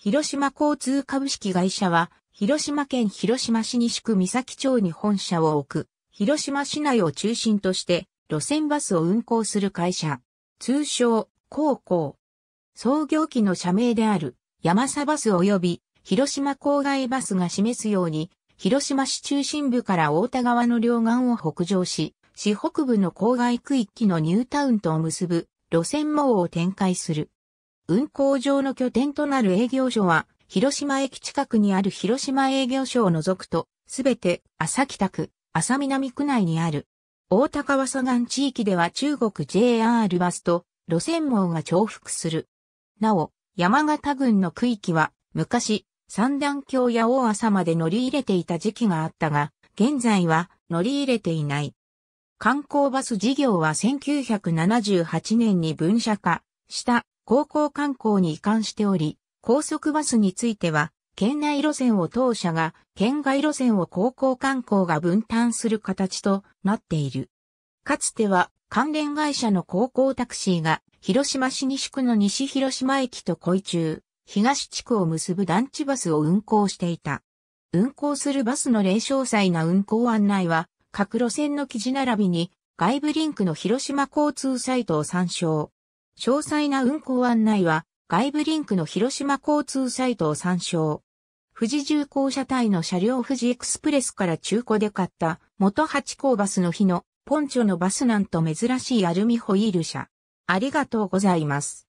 広島交通株式会社は、広島県広島市西区三崎町に本社を置く、広島市内を中心として路線バスを運行する会社。通称、高校。創業期の社名である山佐バス及び広島郊外バスが示すように、広島市中心部から大田川の両岸を北上し、市北部の郊外区域のニュータウンとを結ぶ路線網を展開する。運行上の拠点となる営業所は、広島駅近くにある広島営業所を除くと、すべて、朝北区、朝南区内にある。大高川左岸地域では中国 JR バスと路線網が重複する。なお、山形郡の区域は昔、三段橋や大朝まで乗り入れていた時期があったが、現在は乗り入れていない。観光バス事業は1978年に分社化した高校観光に移管しており、高速バスについては、県内路線を当社が、県外路線を高校観光が分担する形となっている。かつては、関連会社の高校タクシーが広島市西区の西広島駅と小中、東地区を結ぶ団地バスを運行していた。運行するバスの例詳細な運行案内は、各路線の記事並びに、外部リンクの広島交通サイトを参照。詳細な運行案内は、外部リンクの広島交通サイトを参照。富士重工車体の車両富士エクスプレスから中古で買った元八甲バスの日のポンチョのバスなんと珍しいアルミホイール車。ありがとうございます。